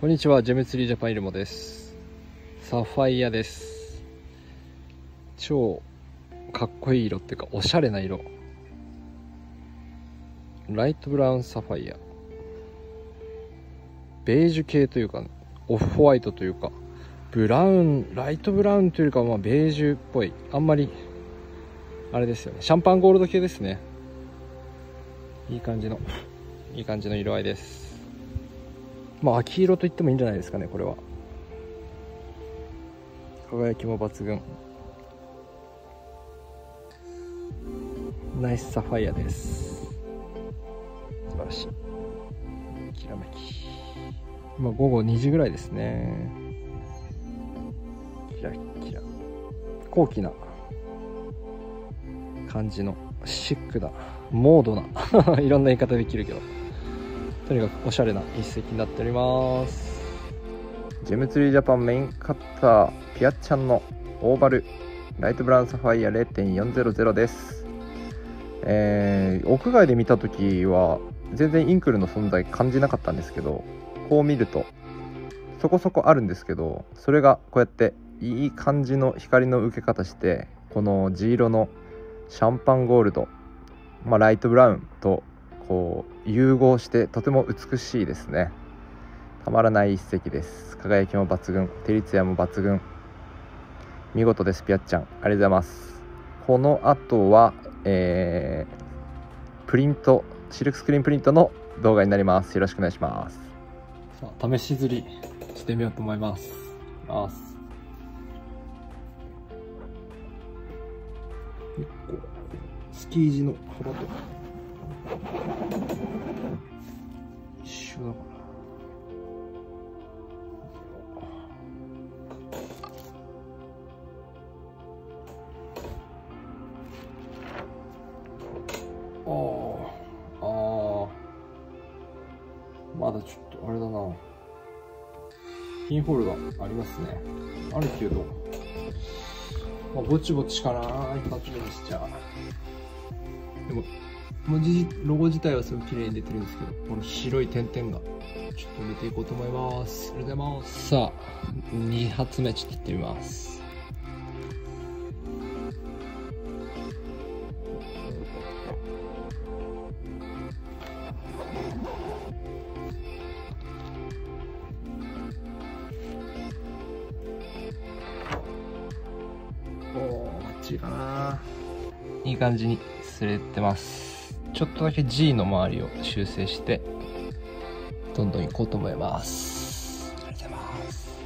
こんにちは、ジェムツリージャパンイルモです。サファイアです。超かっこいい色っていうか、おしゃれな色。ライトブラウンサファイア。ベージュ系というか、オフホワイトというか、ブラウン、ライトブラウンというか、まあ、ベージュっぽい。あんまり、あれですよね。シャンパンゴールド系ですね。いい感じの、いい感じの色合いです。まあ秋色と言ってもいいんじゃないですかねこれは。輝きも抜群。ナイスサファイアです。素晴らしい。きらめき。今午後2時ぐらいですね。キラキラ。高貴な感じのシックなモードな。いろんな言い方できるけど。とにかくおしゃれな一石になっております。ジェムツリージャパンメインカッターピアッチャンのオーバルライトブラウンサファイア0.400です、えー屋外で見た時は全然インクルの存在感じなかったんですけどこう見るとそこそこあるんですけどそれがこうやっていい感じの光の受け方してこの地色のシャンパンゴールド、まあ、ライトブラウンとこう融合してとても美しいですね。たまらない一石です。輝きも抜群。照り艶も抜群。見事ですピアッちゃんありがとうございます。この後はえープリントシルクスクリーンプリントの動画になります。よろしくお願いします。さあ試し釣りしてみようと思います。ます。スキー地の幅と。一緒だからあーあまだちょっとあれだな。ピンホールがありますね。あるけど。まあぼちぼちかな一発目にしちゃでも文字ロゴ自体はすごい綺麗に出てるんですけどこの白い点々が。ちょっと入れていこうと思います。ありがとうございます。さあ2発目ちょっといってみます。おおバッチリかな。いい感じに擦れてますちょっとだけ G の周りを修正してどんどん行こうと思います。ありがとうございます。